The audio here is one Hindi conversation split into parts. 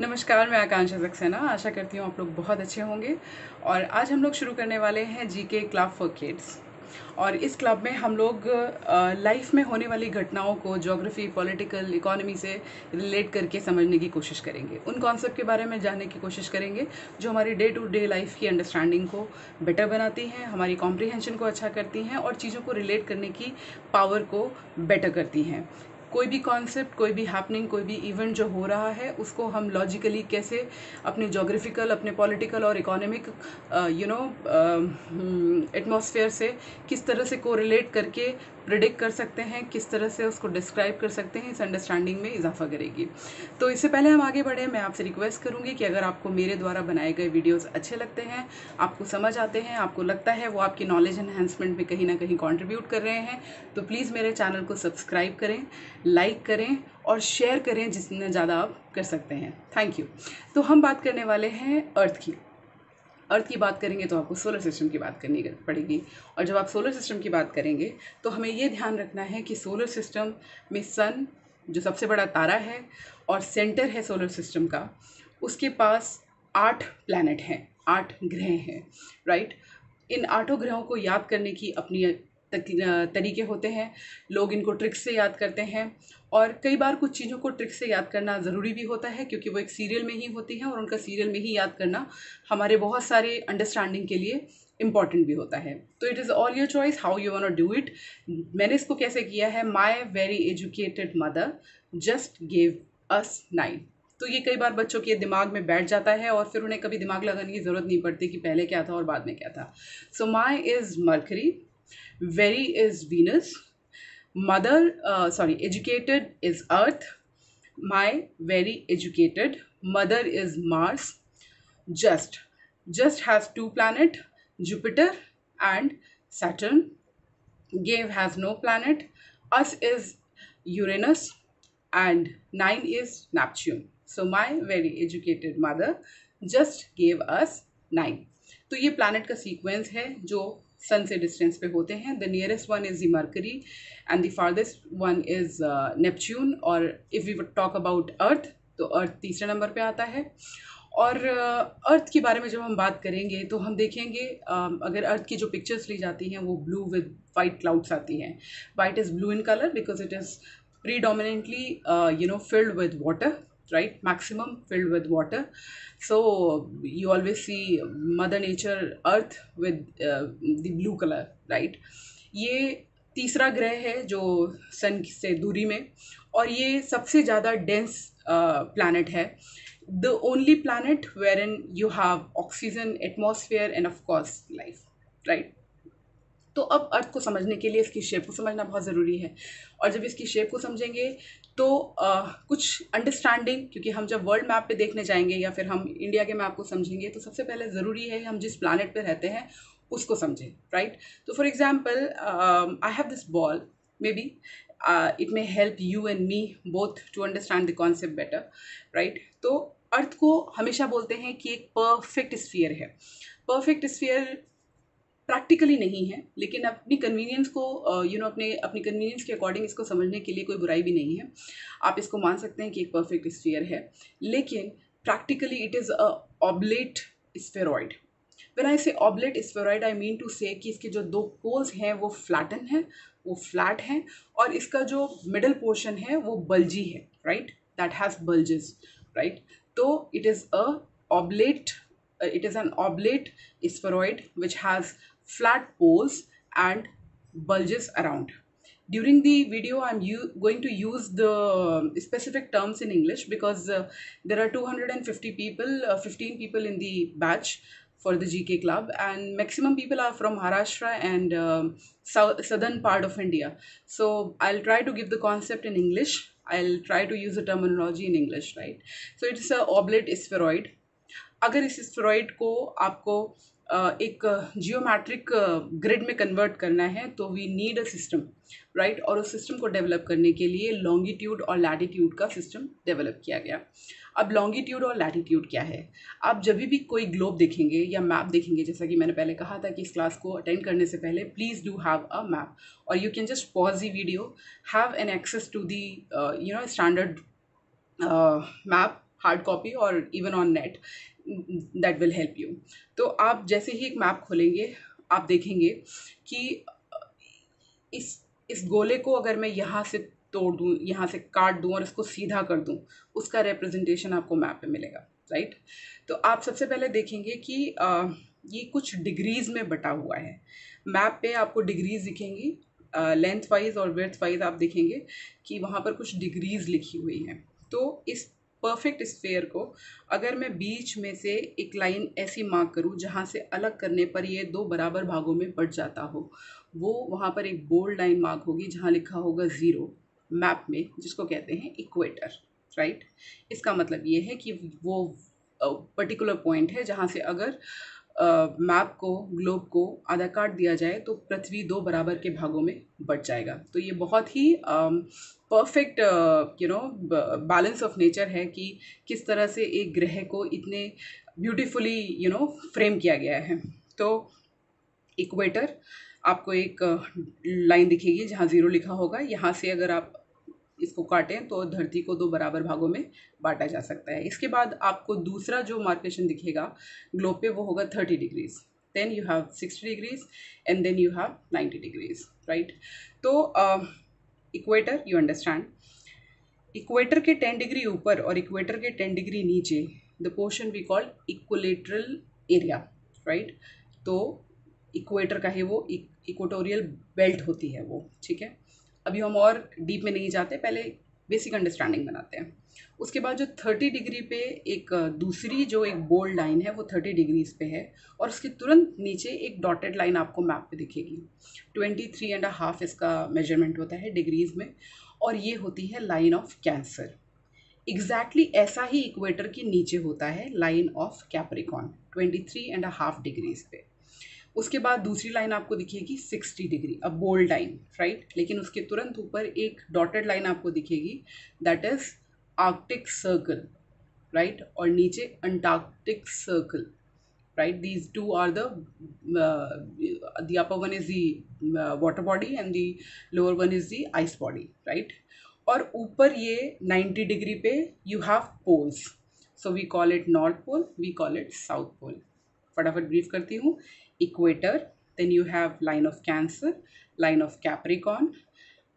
नमस्कार, मैं आकांक्षा सक्सेना। आशा करती हूँ आप लोग बहुत अच्छे होंगे। और आज हम लोग शुरू करने वाले हैं जीके क्लब फॉर किड्स। और इस क्लब में हम लोग लाइफ में होने वाली घटनाओं को ज्योग्राफी पॉलिटिकल इकोनॉमी से रिलेट करके समझने की कोशिश करेंगे। उन कॉन्सेप्ट के बारे में जानने की कोशिश करेंगे, जो हमारी डे टू डे लाइफ की अंडरस्टैंडिंग को बेटर बनाती हैं, हमारी कॉम्प्रिहेंशन को अच्छा करती हैं, और चीज़ों को रिलेट करने की पावर को बेटर करती हैं। कोई भी कॉन्सेप्ट कोई भी हैपनिंग कोई भी इवेंट जो हो रहा है, उसको हम लॉजिकली कैसे अपने जोग्राफिकल अपने पॉलिटिकल और इकोनॉमिक यू नो एटमॉस्फेयर से किस तरह से कोरिलेट करके प्रिडिक्ट कर सकते हैं, किस तरह से उसको डिस्क्राइब कर सकते हैं, इस अंडरस्टैंडिंग में इजाफा करेगी। तो इससे पहले हम आगे बढ़े, मैं आपसे रिक्वेस्ट करूँगी कि अगर आपको मेरे द्वारा बनाए गए वीडियोस अच्छे लगते हैं, आपको समझ आते हैं, आपको लगता है वो आपकी नॉलेज एनहेंसमेंट में कहीं ना कहीं कॉन्ट्रीब्यूट कर रहे हैं तो प्लीज़ मेरे चैनल को सब्सक्राइब करें लाइक करें और शेयर करें जितना ज़्यादा आप कर सकते हैं। थैंक यू तो हम बात करने वाले हैं अर्थ की। अर्थ की बात करेंगे तो आपको सोलर सिस्टम की बात करनी पड़ेगी। और जब आप सोलर सिस्टम की बात करेंगे तो हमें ये ध्यान रखना है कि सोलर सिस्टम में सन जो सबसे बड़ा तारा है और सेंटर है सोलर सिस्टम का, उसके पास आठ प्लानट हैं, आठ ग्रह हैं राइट इन आठों ग्रहों को याद करने की अपनी तरीके होते हैं। लोग इनको ट्रिक्स से याद करते हैं। और कई बार कुछ चीज़ों को ट्रिक से याद करना ज़रूरी भी होता है, क्योंकि वो एक सीरियल में ही होती हैं और उनका सीरियल में ही याद करना हमारे बहुत सारे अंडरस्टैंडिंग के लिए इंपॉर्टेंट भी होता है। तो it is all your choice how you want do it मैंने इसको कैसे किया है? My very educated mother just gave us nine तो ये कई बार बच्चों के दिमाग में बैठ जाता है और फिर उन्हें कभी दिमाग लगाने की ज़रूरत नहीं पड़ती कि पहले क्या था और बाद में क्या था। So my is mercury very is venus mother uh, sorry educated is earth my very educated mother is mars just just has two planet jupiter and saturn gave has no planet us is uranus and nine is neptune so my very educated mother just gave us nine तो ये प्लानट का सीक्वेंस है जो सन से डिस्टेंस पे होते हैं। The nearest one is the Mercury and the farthest one is Neptune और if we talk about earth तो अर्थ तीसरे नंबर पे आता है। और अर्थ uh, के बारे में जब हम बात करेंगे तो हम देखेंगे uh, अगर अर्थ की जो पिक्चर्स ली जाती हैं वो ब्लू विद वाइट क्लाउड्स आती हैं। White is blue in colour because it is predominantly you know filled with water. Right maximum filled with water so you always see mother nature earth with uh, the blue color right ये तीसरा ग्रह है जो सन से दूरी में और ये सबसे ज़्यादा डेंस प्लानट है the only planet where in you have oxygen atmosphere and of course life right तो अब अर्थ को समझने के लिए इसकी शेप को समझना बहुत ज़रूरी है। और जब इसकी शेप को समझेंगे तो आ, कुछ अंडरस्टैंडिंग क्योंकि हम जब वर्ल्ड मैप पे देखने जाएँगे या फिर हम इंडिया के मैप को समझेंगे तो सबसे पहले ज़रूरी है हम जिस प्लानट पे रहते हैं उसको समझें राइट तो for example I have this ball maybe it may help you and me both to understand the concept better right तो अर्थ को हमेशा बोलते हैं कि एक परफेक्ट स्फीयर है। परफेक्ट स्फीयर प्रैक्टिकली नहीं है लेकिन अपनी कन्वीनियंस को you uh, know you know, अपने अपनी कन्वीनियंस के अकॉर्डिंग इसको समझने के लिए कोई बुराई भी नहीं है। आप इसको मान सकते हैं कि एक परफेक्ट स्फीयर है लेकिन practically it is a oblate spheroid when I say oblate spheroid I mean to say कि इसके जो दो पोल्स हैं वो फ्लैटन है वो फ्लैट हैं और इसका जो मिडल पोर्शन है वो बल्जी है right that has bulges right तो it is a oblate it is an oblate spheroid which has flat poles and bulges around. During the video, I'm going to use the specific terms in English because uh, there are 250 people, uh, 15 people in the batch for the GK club and maximum people are from Maharashtra and um, south, southern part of India. So I'll try to give the concept in English. I'll try to use the terminology in English, right? So it's a oblate spheroid. अगर इस स्फेरॉइड को आपको एक जियोमेट्रिक ग्रिड में कन्वर्ट करना है तो we need a system right और उस सिस्टम को डेवलप करने के लिए लॉन्गिट्यूड और लैटिट्यूड का सिस्टम डेवलप किया गया। अब लॉन्गिट्यूड और लैटिट्यूड क्या है? आप जब भी कोई ग्लोब देखेंगे या मैप देखेंगे, जैसा कि मैंने पहले कहा था कि इस क्लास को अटेंड करने से पहले please do have a map और you can just pause the video have an access to the you know standard map hard copy और even on net that will help you तो आप जैसे ही एक मैप खोलेंगे आप देखेंगे कि इस इस गोले को अगर मैं यहाँ से तोड़ दूँ यहाँ से काट दूँ और इसको सीधा कर दूँ उसका रिप्रेजेंटेशन आपको मैप पे मिलेगा राइट तो आप सबसे पहले देखेंगे कि आ, ये कुछ डिग्रीज में बटा हुआ है। मैप पे आपको डिग्रीज दिखेंगी लेंथ वाइज और वर्थ वाइज आप देखेंगे कि वहाँ पर कुछ डिग्रीज लिखी हुई हैं। तो इस परफेक्ट स्फेयर को अगर मैं बीच में से एक लाइन ऐसी मार्क करूँ जहाँ से अलग करने पर ये दो बराबर भागों में बढ़ जाता हो, वो वहाँ पर एक बोल्ड लाइन मार्क होगी जहाँ लिखा होगा ज़ीरो मैप में, जिसको कहते हैं इक्वेटर राइट इसका मतलब ये है कि वो पर्टिकुलर पॉइंट है जहाँ से अगर मैप को ग्लोब को आधा काट दिया जाए तो पृथ्वी दो बराबर के भागों में बढ़ जाएगा। तो ये बहुत ही perfect you know balance of nature है कि किस तरह से एक ग्रह को इतने ब्यूटीफुली यू नो फ्रेम किया गया है। तो इक्वेटर आपको एक लाइन दिखेगी जहाँ ज़ीरो लिखा होगा। यहाँ से अगर आप इसको काटें तो धरती को दो बराबर भागों में बांटा जा सकता है। इसके बाद आपको दूसरा जो मार्केशन दिखेगा ग्लोब पे, वो होगा thirty degrees. Then you have sixty degrees and then you have ninety degrees right तो इक्वेटर यू अंडरस्टैंड इक्वेटर के टेन डिग्री ऊपर और इक्वेटर के टेन डिग्री नीचे the portion we call equilateral area right तो इक्वेटर का है वो इक्वेटोरियल बेल्ट होती है वो, ठीक है? अभी हम और डीप में नहीं जाते, पहले बेसिक अंडरस्टैंडिंग बनाते हैं। उसके बाद जो थर्टी डिग्री पे एक दूसरी जो एक बोल्ड लाइन है, वो थर्टी डिग्रीज पे है और उसके तुरंत नीचे एक डॉटेड लाइन आपको मैप पे दिखेगी। ट्वेंटी थ्री एंड हाफ़ इसका मेज़रमेंट होता है डिग्रीज में और ये होती है लाइन ऑफ़ कैंसर एग्जैक्टली ऐसा ही इक्वेटर के नीचे होता है line of Capricorn twenty three and half degrees पे। उसके बाद दूसरी लाइन आपको दिखेगी sixty degree a bold line right लेकिन उसके तुरंत ऊपर एक डॉटेड लाइन आपको दिखेगी that is Arctic circle right और नीचे Antarctic circle right these two are the the upper one is the water body and the lower one is the ice body right और ऊपर ये 90 डिग्री पे you have poles so we call it north pole we call it south pole फटाफट ब्रीफ करती हूँ. Equator then you have line of cancer line of capricorn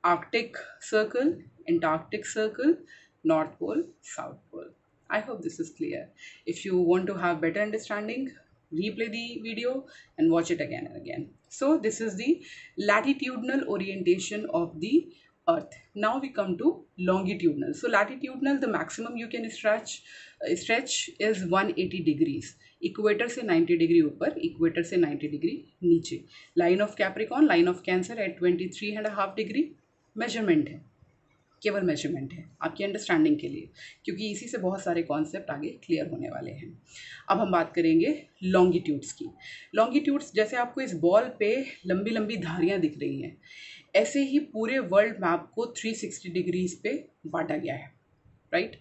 arctic circle antarctic circle north pole south pole. I hope this is clear. If you want to have better understanding replay the video and watch it again and again. So this is the latitudinal orientation of the earth. Now we come to longitudinal. So latitudinal the maximum you can stretch uh, stretch is 180 degrees. Equator से 90 डिग्री ऊपर इक्वेटर से 90 डिग्री नीचे. Line of Capricorn line of Cancer at 23 and half degree measurement है. केवल मेज़रमेंट है आपकी अंडरस्टैंडिंग के लिए. क्योंकि इसी से बहुत सारे कॉन्सेप्ट आगे क्लियर होने वाले हैं. अब हम बात करेंगे लॉन्गिट्यूड्स की. लॉन्गिट्यूड्स जैसे आपको इस बॉल पे लंबी लंबी धारियाँ दिख रही हैं ऐसे ही पूरे वर्ल्ड मैप को 360 डिग्रीज पे बांटा गया है राइट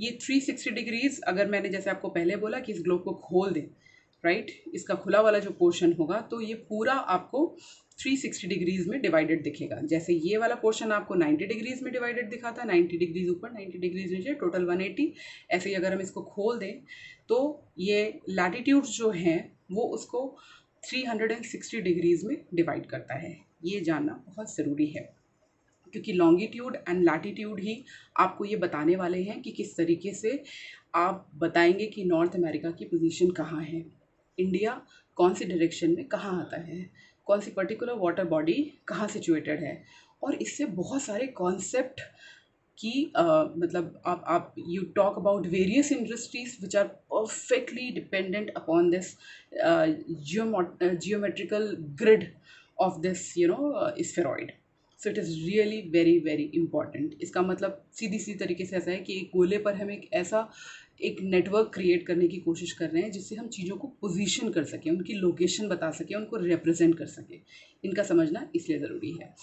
ये 360 डिग्रीज अगर मैंने जैसे आपको पहले बोला कि इस ग्लोब को खोल दें राइट इसका खुला वाला जो पोर्शन होगा तो ये पूरा आपको 360 डिग्रीज में डिवाइडेड दिखेगा। जैसे ये वाला पोर्शन आपको 90 डिग्रीज में डिवाइडेड दिखा था 90 डिग्रीज ऊपर 90 डिग्रीज नीचे टोटल 180 ऐसे ही अगर हम इसको खोल दें तो ये लैटिट्यूड्स जो हैं, वो उसको 360 डिग्रीज में डिवाइड करता है। ये जानना बहुत ज़रूरी है। क्योंकि लॉन्गिट्यूड एंड लैटिट्यूड ही आपको ये बताने वाले हैं कि किस तरीके से आप बताएँगे कि नॉर्थ अमेरिका की पोजीशन कहाँ है। इंडिया कौन सी डायरेक्शन में कहाँ आता है? कौन सी पर्टिकुलर वाटर बॉडी कहाँ सिचुएटेड है? और इससे बहुत सारे कॉन्सेप्ट कि uh, मतलब आप आप you talk about various industries which are perfectly dependent upon this geometrical grid of this you know spheroid so it is really very very important इसका मतलब सीधी सी तरीके से ऐसा है कि एक गोले पर हम एक ऐसा, एक नेटवर्क क्रिएट करने की कोशिश कर रहे हैं जिससे हम चीज़ों को पोजीशन कर सकें, उनकी लोकेशन बता सकें, उनको रिप्रेजेंट कर सकें। इनका समझना इसलिए ज़रूरी है।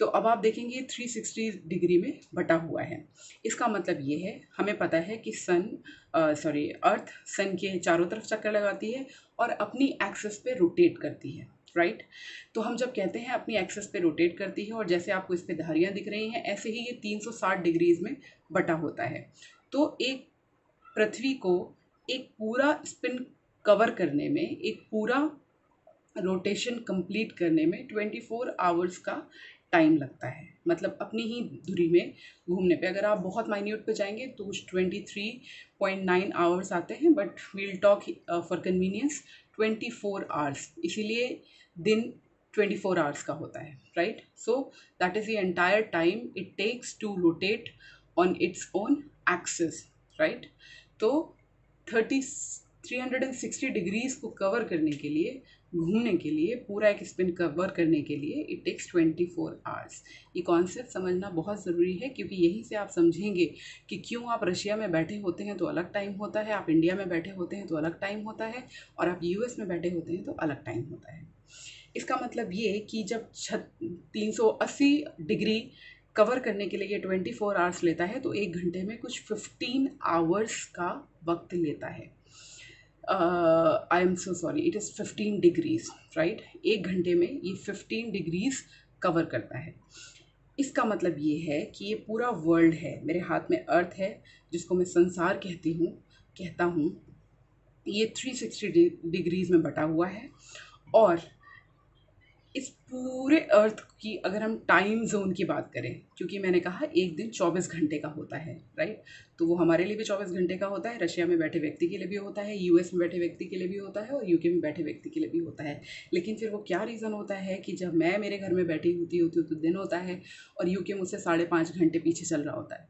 तो अब आप देखेंगे 360 डिग्री में बटा हुआ है। इसका मतलब ये है, हमें पता है कि सन सॉरी अर्थ सन के चारों तरफ़ चक्कर लगाती है और अपनी एक्सेस पे रोटेट करती है। राइट? तो हम जब कहते हैं अपनी एक्सेस पे रोटेट करती है और जैसे आपको इस पर धारियाँ दिख रही हैं, ऐसे ही ये 360 डिग्रीज में बटा होता है। तो एक पृथ्वी को एक पूरा स्पिन कवर करने में, एक पूरा रोटेशन कंप्लीट करने में 24 आवर्स का टाइम लगता है। मतलब अपनी ही धुरी में घूमने पे। अगर आप बहुत माइन्यूट पे जाएँगे तो कुछ twenty three point nine hours आते हैं but we'll talk for convenience twenty four hours इसीलिए दिन ट्वेंटी फोर आवर्स का होता है right so that is the entire time it takes to rotate on its own axis right तो thirty three hundred and sixty degrees को कवर करने के लिए घूमने के लिए, पूरा एक स्पिन कवर करने के लिए it takes twenty four hours ये कॉन्सेप्ट समझना बहुत ज़रूरी है क्योंकि यहीं से आप समझेंगे कि क्यों आप रशिया में बैठे होते हैं तो अलग टाइम होता है, आप इंडिया में बैठे होते हैं तो अलग टाइम होता है और आप यूएस में बैठे होते हैं तो अलग टाइम होता है. इसका मतलब ये कि जब छत, तीन सौ अस्सी डिग्री कवर करने के लिए ये ट्वेंटी फोर आवर्स लेता है तो एक घंटे में कुछ फिफ्टीन आवर्स का वक्त लेता है. I am so sorry it is fifteen degrees right एक घंटे में ये फिफ्टीन डिग्रीज कवर करता है। इसका मतलब ये है कि ये पूरा वर्ल्ड है। मेरे हाथ में अर्थ है, जिसको मैं संसार कहती हूँ, कहता हूँ। ये थ्री सिक्सटी डिग्रीज में बटा हुआ है। और पूरे अर्थ की अगर हम टाइम जोन की बात करें, क्योंकि मैंने कहा एक दिन चौबीस घंटे का होता है राइट तो वो हमारे लिए भी चौबीस घंटे का होता है, रशिया में बैठे व्यक्ति के लिए भी होता है यूएस में बैठे व्यक्ति के लिए भी होता है और यूके में बैठे व्यक्ति के लिए भी होता है। लेकिन फिर वो क्या रीज़न होता है कि जब मैं मेरे घर में बैठी होती होती हूँ तो दिन होता है और यूके मुझसे साढ़े पाँच घंटे पीछे चल रहा होता है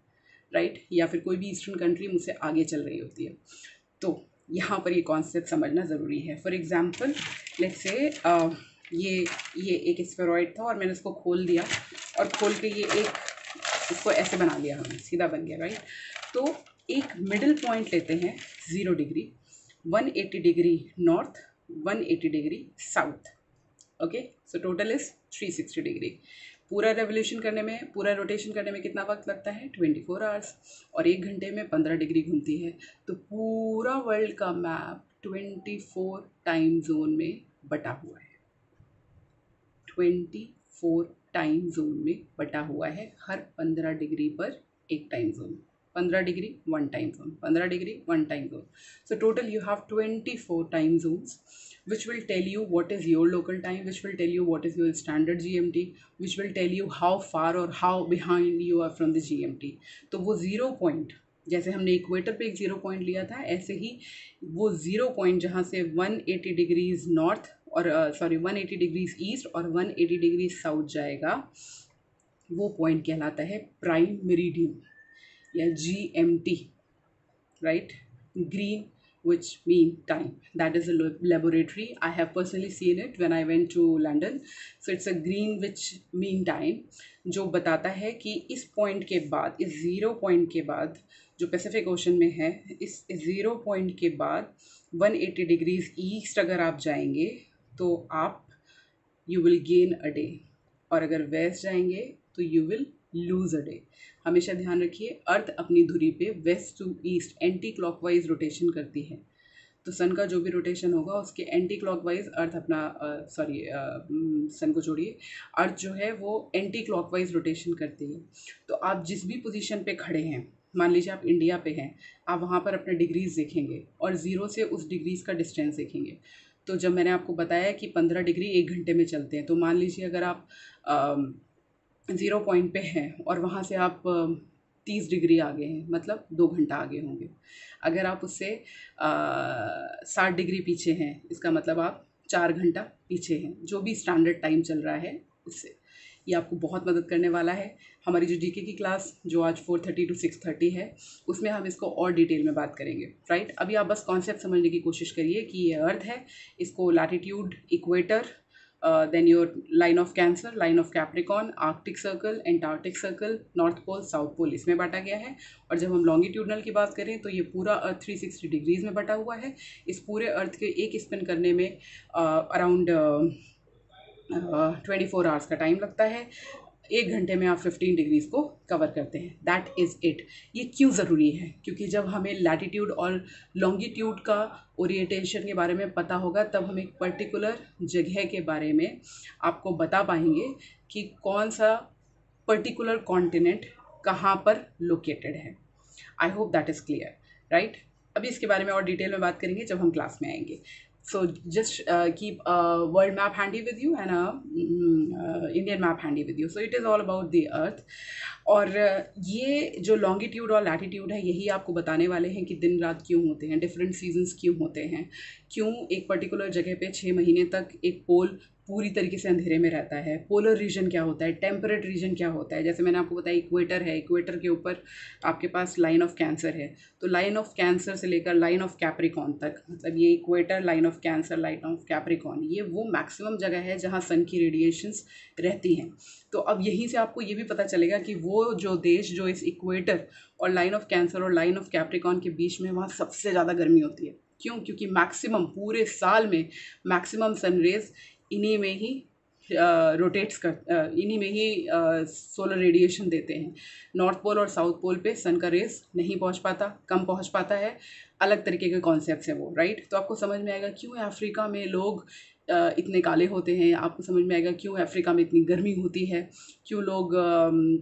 राइट या फिर कोई भी ईस्टर्न कंट्री मुझसे आगे चल रही होती है। तो यहाँ पर ये कॉन्सेप्ट समझना ज़रूरी है। फॉर एग्ज़ाम्पल लेट्स से ये ये एक स्पेरॉइड था और मैंने उसको खोल दिया और खोल के ये एक, इसको ऐसे बना लिया हमने, सीधा बन गया राइट तो एक मिडिल पॉइंट लेते हैं zero degree one eighty degree north one eighty degree south okay so total is three sixty degree पूरा रेवोल्यूशन करने में, पूरा रोटेशन करने में कितना वक्त लगता है? ट्वेंटी फोर आवर्स और एक घंटे में पंद्रह डिग्री घूमती है। तो पूरा वर्ल्ड का map twenty four time zone में बटा हुआ है। ट्वेंटी फोर टाइम जोन में बटा हुआ है। हर पंद्रह डिग्री पर एक टाइम जोन पंद्रह डिग्री वन टाइम जोन पंद्रह degree one time zone so total you have twenty four time zone which will tell you what is your local time which will tell you what is your standard G M T which will tell you how far और how behind you are from the G M T तो वो ज़ीरो पॉइंट जैसे हमने इक्वेटर पे एक ज़ीरो पॉइंट लिया था, ऐसे ही वो ज़ीरो पॉइंट जहाँ से वन एटी डिग्रीज नॉर्थ और sorry one eighty degrees east और वन एटी डिग्री साउथ जाएगा। वो पॉइंट कहलाता है प्राइम मेरिडियन या G M T right Greenwich which mean time. That is a laboratory. I have personally seen it when i went to london. So, it's a green which mean time, जो बताता है कि इस पॉइंट के बाद, इस ज़ीरो पॉइंट के बाद जो पैसिफिक ओशन में है, इस ज़ीरो पॉइंट के बाद 180 डिग्रीज ईस्ट अगर आप जाएँगे तो आप you will gain a day और अगर वेस्ट जाएँगे तो you will lose a day हमेशा ध्यान रखिए, अर्थ अपनी धुरी पे west to east anti clockwise rotation करती है। तो सन का जो भी रोटेशन होगा, उसके एंटी क्लॉकवाइज अर्थ अपना सॉरी सन को छोड़िए अर्थ जो है, वो एंटी क्लॉकवाइज रोटेशन करती है। तो आप जिस भी पोजीशन पे खड़े हैं, मान लीजिए आप इंडिया पे हैं, आप वहाँ पर अपने डिग्रीज देखेंगे और ज़ीरो से उस डिग्रीज का डिस्टेंस देखेंगे। तो जब मैंने आपको बताया कि पंद्रह डिग्री एक घंटे में चलते हैं तो मान लीजिए अगर आप ज़ीरो पॉइंट पे हैं और वहाँ से आप तीस डिग्री आगे हैं मतलब दो घंटा आगे होंगे। अगर आप उससे साठ डिग्री पीछे हैं, इसका मतलब आप चार घंटा पीछे हैं, जो भी स्टैंडर्ड टाइम चल रहा है उससे। ये आपको बहुत मदद करने वाला है। हमारी जो जीके की क्लास जो आज four thirty to six thirty है उसमें हम इसको और डिटेल में बात करेंगे राइट अभी आप बस कॉन्सेप्ट समझने की कोशिश करिए कि ये अर्थ है इसको latitude equator then your line of Cancer line of Capricorn Arctic circle Antarctic circle north pole south pole इसमें बांटा गया है। और जब हम लॉन्गिट्यूडनल की बात करें तो ये पूरा अर्थ थ्री सिक्सटी डिग्रीज में बटा हुआ है। इस पूरे अर्थ के एक स्पिन करने में around uh, twenty four hours का टाइम लगता है। एक घंटे में आप फिफ्टीन डिग्रीज को कवर करते हैं। दैट इज़ इट ये क्यों ज़रूरी है? क्योंकि जब हमें लैटिट्यूड और लॉन्गिट्यूड का ओरिएटेशन के बारे में पता होगा, तब हम एक पर्टिकुलर जगह के बारे में आपको बता पाएँगे कि कौन सा पर्टिकुलर कॉन्टिनेंट कहाँ पर लोकेटेड है। I hope that is clear right अभी इसके बारे में और डिटेल में बात करेंगे जब हम क्लास में आएँगे। So just uh, keep a world map handy with you and a mm, uh, Indian map handy with you so it is all about the earth और ये जो लॉन्गिट्यूड और लैटिट्यूड है यही आपको बताने वाले हैं कि दिन रात क्यों होते हैं डिफरेंट सीजन्स क्यों होते हैं क्यों एक पर्टिकुलर जगह पे छः महीने तक एक पोल पूरी तरीके से अंधेरे में रहता है। पोलर रीजन क्या होता है? टेम्परेट रीजन क्या होता है? जैसे मैंने आपको बताया इक्वेटर है। इक्वेटर के ऊपर आपके पास लाइन ऑफ़ कैंसर है। तो लाइन ऑफ़ कैंसर से लेकर लाइन ऑफ़ कैप्रिकॉन तक मतलब ये equator line of Cancer line of Capricorn ये वो मैक्सिमम जगह है जहाँ सन की रेडिएशंस रहती हैं। तो अब यहीं से आपको ये भी पता चलेगा कि वो जो देश, जो इस इक्वेटर और लाइन ऑफ़ कैंसर और लाइन ऑफ़ कैप्रिकॉन के बीच में वहाँ सबसे ज़्यादा गर्मी होती है। क्यों? क्योंकि मैक्सिमम पूरे साल में मैक्सिमम सनरेज इन्हीं में ही रोटेट्स कर इन्हीं में ही सोलर रेडिएशन देते हैं। नॉर्थ पोल और साउथ पोल पे सन का रेस नहीं पहुँच पाता, कम पहुँच पाता है। अलग तरीके के कॉन्सेप्ट है वो राइट तो आपको समझ में आएगा, क्यों अफ्रीका में लोग इतने काले होते हैं, आपको समझ में आएगा क्यों अफ्रीका में इतनी गर्मी होती है, क्यों लोग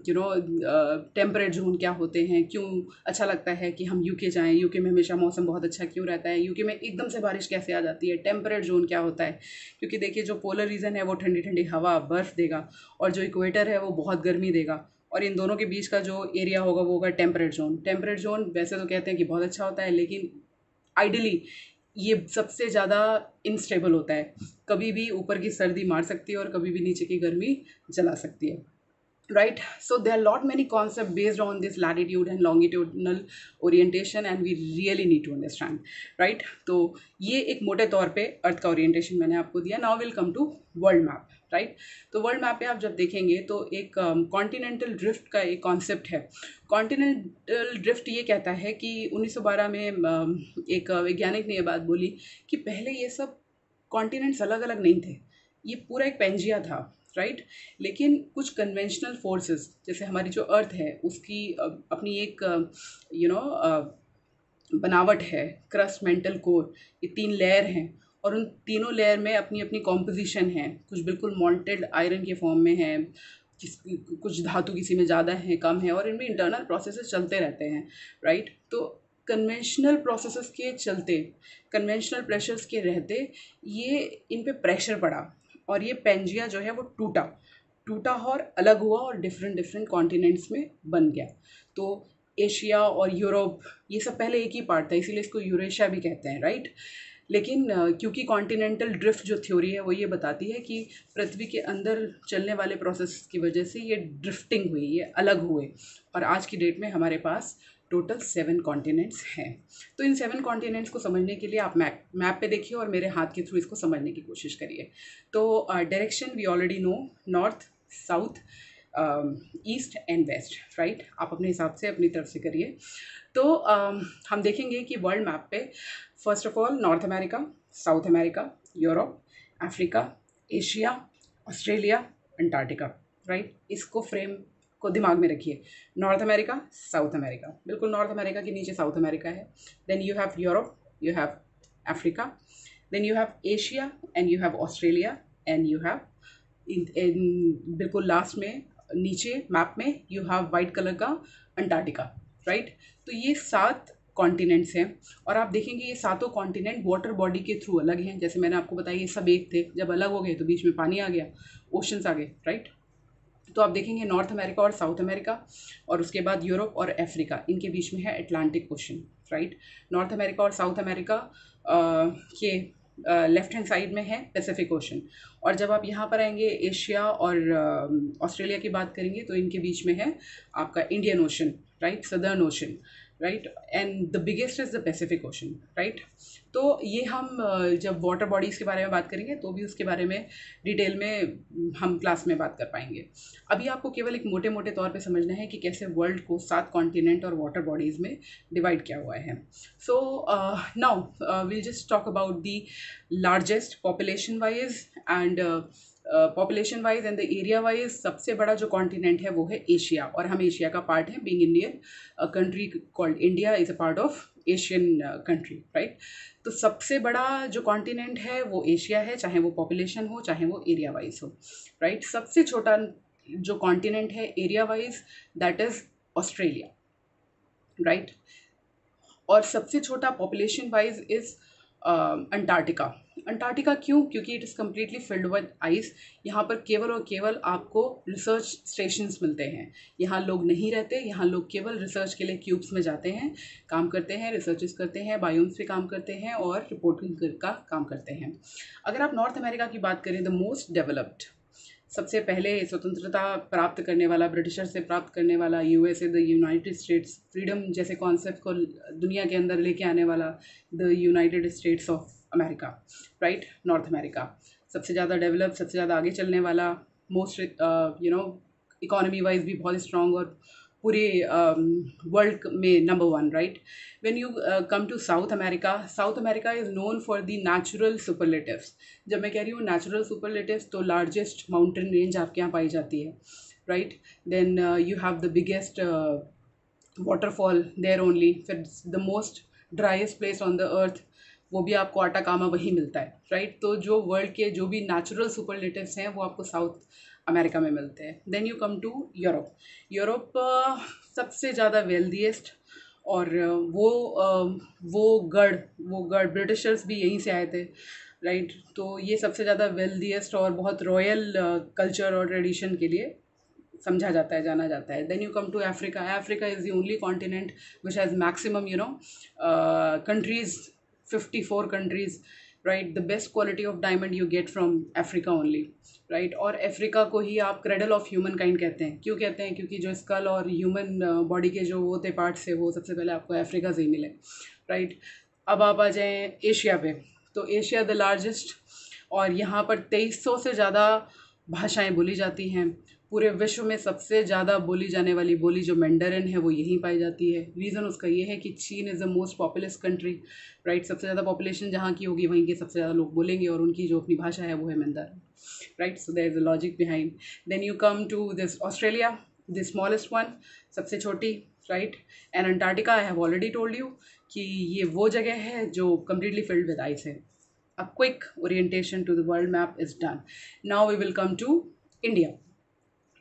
यू नो टेम्परेट जोन क्या होते हैं, क्यों अच्छा लगता है कि हम यूके जाएँ, यूके में हमेशा मौसम बहुत अच्छा क्यों रहता है, यूके में एकदम से बारिश कैसे आ जाती है, टेम्परेट जोन क्या होता है, क्योंकि देखिए जो पोलर रीजन है वो ठंडी ठंडी हवा, बर्फ़ देगा, और जो इक्वेटर है वो बहुत गर्मी देगा, और इन दोनों के बीच का जो एरिया होगा वो होगा टेम्परेट जोन टेम्परेट जोन वैसे तो कहते हैं कि बहुत अच्छा होता है, लेकिन आइडली ये सबसे ज़्यादा इनस्टेबल होता है। कभी भी ऊपर की सर्दी मार सकती है और कभी भी नीचे की गर्मी जला सकती है। Right? So there are lot many concepts based on this latitude and longitudinal orientation and we really need to understand. Right? तो ये एक मोटे तौर पे अर्थ का ओरिएंटेशन मैंने आपको दिया। Now we'll come to world map right तो वर्ल्ड मैप पे आप जब देखेंगे तो एक कॉन्टिनेंटल um, ड्रिफ्ट का एक कॉन्सेप्ट है। कॉन्टिनेंटल ड्रिफ्ट ये कहता है कि 1912 में um, एक वैज्ञानिक ने ये बात बोली कि पहले ये सब कॉन्टिनेंट्स अलग अलग नहीं थे। ये पूरा एक पेंजिया था। Right right? लेकिन कुछ कन्वेंशनल फोर्सेस जैसे हमारी जो अर्थ है, उसकी अपनी एक यू नो बनावट है क्रस्ट मेंटल कोर ये तीन लेयर हैं और उन तीनों लेयर में अपनी अपनी कॉम्पोजिशन है। कुछ बिल्कुल मॉल्टेड आयरन के फॉर्म में है, जिस, कुछ धातु किसी में ज़्यादा है, कम है और इनमें इंटरनल प्रोसेसेस चलते रहते हैं राइट तो कन्वेंशनल प्रोसेसेस के चलते कन्वेंशनल प्रेशर्स के रहते, ये इन पे प्रेशर पड़ा। और ये पेंजिया जो है वो टूटा। टूटा और अलग हुआ और डिफरेंट डिफरेंट कॉन्टिनेंट्स में बन गया। तो एशिया और यूरोप, ये सब पहले एक ही पार्ट था, इसीलिए इसको यूरेशिया भी कहते हैं राइट लेकिन क्योंकि कॉन्टिनेंटल ड्रिफ्ट जो थ्योरी है, वो ये बताती है कि पृथ्वी के अंदर चलने वाले प्रोसेस की वजह से ये ड्रिफ्टिंग हुई, ये अलग हुए। और आज की डेट में हमारे पास टोटल सेवन कॉन्टिनेंट्स हैं। तो इन सेवन कॉन्टिनेंट्स को समझने के लिए आप मैप मैप पे देखिए और मेरे हाथ के थ्रू इसको समझने की कोशिश करिए। तो direction we already know north south east and west right आप अपने हिसाब से अपनी तरफ़ से करिए। तो uh, हम देखेंगे कि वर्ल्ड मैप पे first of all North America South America Europe Africa Asia Australia Antarctica right इसको फ्रेम को दिमाग में रखिए। North America, South America. बिल्कुल नॉर्थ अमेरिका के नीचे साउथ अमेरिका है। Then you have Europe you have Africa then you have Asia and you have Australia and you have बिल्कुल लास्ट में, नीचे मैप में यू हैव वाइट कलर का अंटार्कटिका राइट तो ये सात कॉन्टिनेंट्स हैं। और आप देखेंगे ये सातों कॉन्टिनेंट वाटर बॉडी के थ्रू अलग हैं। जैसे मैंने आपको बताया, ये सब एक थे। जब अलग हो गए तो बीच में पानी आ गया ओशंस आ गए राइट तो आप देखेंगे नॉर्थ अमेरिका और साउथ अमेरिका और उसके बाद यूरोप और अफ्रीका। इनके बीच में है Atlantic ocean right North America और साउथ अमेरिका के लेफ़्ट हैंड साइड में है पैसिफिक ओशन और जब आप यहाँ पर आएँगे एशिया और ऑस्ट्रेलिया की बात करेंगे तो इनके बीच में है आपका Indian ocean right southern ocean right and the biggest is the Pacific ocean right तो ये हम जब वाटर बॉडीज़ के बारे में बात करेंगे तो भी उसके बारे में डिटेल में हम क्लास में बात कर पाएँगे। अभी आपको केवल एक मोटे मोटे तौर पे समझना है कि कैसे वर्ल्ड को सात कॉन्टिनेंट और वाटर बॉडीज़ में डिवाइड किया हुआ है। So now we'll just talk about the largest population wise and population wise and the area wise सबसे बड़ा जो कॉन्टिनेंट है वो है एशिया और हम एशिया का पार्ट है being Indian country called India is a part of Asian country right तो सबसे बड़ा जो कॉन्टिनेंट है वो एशिया है, चाहे वो पॉपुलेशन हो, चाहे वो एरिया वाइज हो राइट right? सबसे छोटा जो कॉन्टिनेंट है area wise that is Australia right और सबसे छोटा population wise is Antarctica. Antarctica क्यों? क्योंकि it is completely filled with ice यहाँ पर केवल और केवल आपको रिसर्च स्टेशंस मिलते हैं। यहाँ लोग नहीं रहते, यहाँ लोग केवल रिसर्च के लिए क्यूब्स में जाते हैं, काम करते हैं रिसर्चेस करते हैं बायोम्स पे काम करते हैं और रिपोर्टिंग का काम करते हैं। अगर आप नॉर्थ अमेरिका की बात करें द मोस्ट डेवलप्ड सबसे पहले स्वतंत्रता प्राप्त करने वाला ब्रिटिशर से प्राप्त करने वाला USA the United States freedom जैसे कॉन्सेप्ट को दुनिया के अंदर लेके आने वाला the United States of America right North America सबसे ज़्यादा डेवलप सबसे ज़्यादा आगे चलने वाला most you know economy wise भी बहुत स्ट्रॉन्ग और पूरे वर्ल्ड um, में number one right when you come to South America South America is known for the natural superlatives जब मैं कह रही हूँ नेचुरल सुपरलेटिव्स तो लार्जेस्ट माउंटेन रेंज आपके यहाँ पाई जाती है right then you have the biggest waterfall there only फिर the most driest place on the earth वो भी आपको आटा कामा वही मिलता है राइट तो जो वर्ल्ड के जो भी नेचुरल सुपरलेटिव्स हैं वो आपको साउथ अमेरिका में मिलते हैं। Then you come to Europe Europe सबसे ज़्यादा वेल्दीएस्ट और uh, वो uh, वो गढ़ वो गढ़ ब्रिटिशर्स भी यहीं से आए थे राइट तो ये सबसे ज़्यादा वेल्दीएस्ट और बहुत रॉयल कल्चर uh, और ट्रेडिशन के लिए समझा जाता है जाना जाता है। Then you come to Africa Africa is the only continent which has maximum you know countries 54 countries right the best quality of diamond you get from Africa only right और अफ्रीका को ही आप क्रेडल ऑफ़ ह्यूमन काइंड कहते हैं। क्यों कहते हैं? क्योंकि जो स्कल और ह्यूमन बॉडी के जो वो थे पार्ट्स थे, वो सबसे पहले आपको अफ्रीका से ही मिले राइट right? अब आप आ जाएँ एशिया पे। तो एशिया द लार्जेस्ट और यहाँ पर तेईस सौ से ज़्यादा भाषाएँ बोली जाती हैं। पूरे विश्व में सबसे ज़्यादा बोली जाने वाली बोली जो मैंडरन है, वो यहीं पाई जाती है। रीज़न उसका ये है कि चीन is the most populous country right सबसे ज़्यादा पॉपुलेशन जहाँ की होगी, वहीं के सबसे ज़्यादा लोग बोलेंगे और उनकी जो अपनी भाषा है, वो है Mandarin right so there is a logic behind then you come to this Australia the smallest one सबसे छोटी right and Antarctica I have already told you कि ये वो जगह है जो कम्प्लीटली फिल्ड विद आइस है। A quick orientation to the world map is done now we will come to India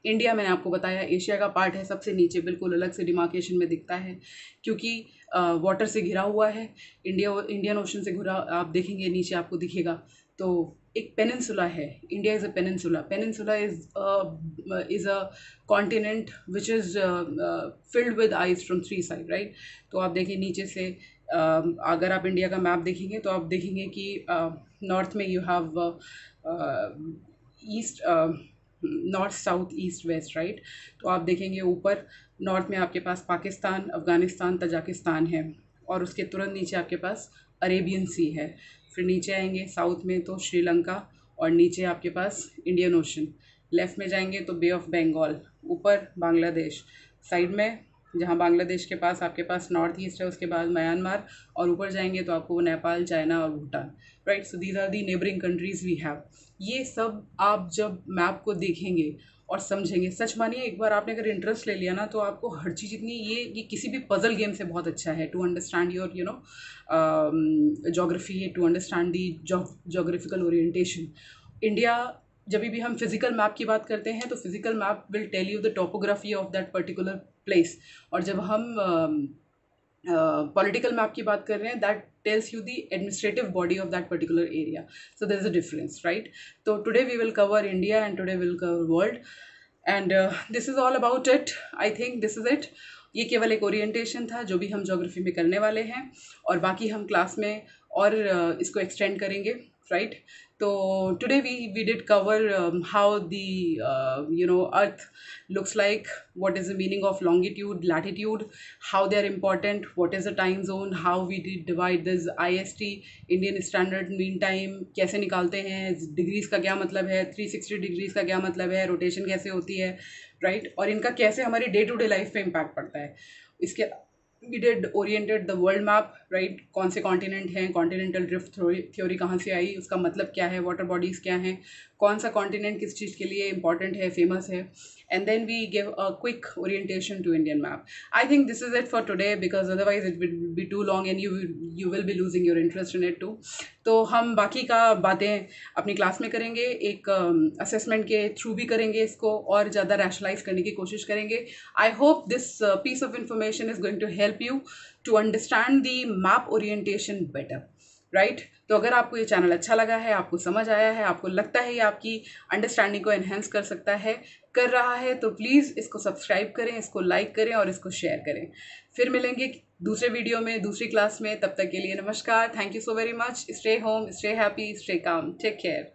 India मैंने आपको बताया एशिया का पार्ट है सबसे नीचे बिल्कुल अलग से डिमार्केशन में दिखता है क्योंकि वाटर से घिरा हुआ है इंडिया इंडियन ओशन से घिरा आप देखेंगे नीचे आपको दिखेगा। तो एक पेनिनसुला है India is a peninsula peninsula is is a continent which is filled with ice from three side right तो आप देखिए नीचे से uh, अगर आप इंडिया का मैप देखेंगे तो आप देखेंगे कि नॉर्थ uh, में you have east north, south, east, west, right? तो आप देखेंगे ऊपर नॉर्थ में आपके पास पाकिस्तान, अफ़गानिस्तान, तजाकिस्तान है और उसके तुरंत नीचे आपके पास अरेबियन सी है। फिर नीचे आएँगे साउथ में तो श्रीलंका और नीचे आपके पास इंडियन ओशन। लेफ़्ट में जाएँगे तो बे ऑफ़ बंगाल, ऊपर बांग्लादेश। साइड में जहाँ बांग्लादेश के पास, आपके पास नॉर्थ ईस्ट है, उसके बाद म्यांमार और ऊपर जाएँगे तो आपको नेपाल, चाइना और Bhutan right so these are the neighbouring countries we have ये सब आप जब मैप को देखेंगे और समझेंगे, सच मानिए एक बार आपने अगर इंटरेस्ट ले लिया ना तो आपको हर चीज़ इतनी ये ये किसी भी पज़ल गेम से बहुत अच्छा है। To understand your you know geography to understand the geographical orientation India जब भी हम फ़िज़िकल मैप की बात करते हैं तो physical map will tell you the topography of that particular place और जब हम पॉलिटिकल uh, मैप की बात कर रहे हैं that tells you the administrative body of that particular area so there is a difference right तो today we will cover India and today will cover world and this is all about it I think this is it ये केवल एक ओरिएंटेशन था जो भी हम जोग्राफी में करने वाले हैं। और बाकी हम क्लास में और इसको एक्सटेंड करेंगे। Right So today we, we did cover um, how the uh, you know earth looks like, what is the meaning of longitude, latitude, how they are important, what is the time zone, how we did divide this IST, Indian Standard Mean Time, कैसे निकालते हैं डिग्रीज का क्या मतलब है 360 डिग्रीज का क्या मतलब है रोटेशन कैसे होती है राइट right? और इनका कैसे हमारी डे टू डे लाइफ पे इम्पैक्ट पड़ता है इसके we did oriented the world map right right? कौन से कॉन्टिनेंट हैं कॉन्टिनेंटल ड्रिफ्ट थ्योरी कहाँ से आई उसका मतलब क्या है वाटर बॉडीज़ क्या हैं कौन सा कॉन्टिनेंट किस चीज़ के लिए इंपॉर्टेंट है फ़ेमस है and then we give a quick orientation to Indian map. I think this is it for today because otherwise it will be too long and you you will be losing your interest in it too. तो हम बाकी का बातें अपनी क्लास में करेंगे एक असेसमेंट um, के थ्रू भी करेंगे इसको और ज़्यादा रैशनलाइज करने की कोशिश करेंगे I hope this piece of information is going to help you to understand the map orientation better right तो अगर आपको ये चैनल अच्छा लगा है, आपको समझ आया है, आपको लगता है ये आपकी अंडरस्टैंडिंग को एनहेंस कर सकता है, कर रहा है तो प्लीज़ इसको सब्सक्राइब करें, इसको लाइक करें और इसको शेयर करें। फिर मिलेंगे दूसरे वीडियो में, दूसरी क्लास में, तब तक के लिए नमस्कार। Thank you so very much stay home stay happy stay calm take care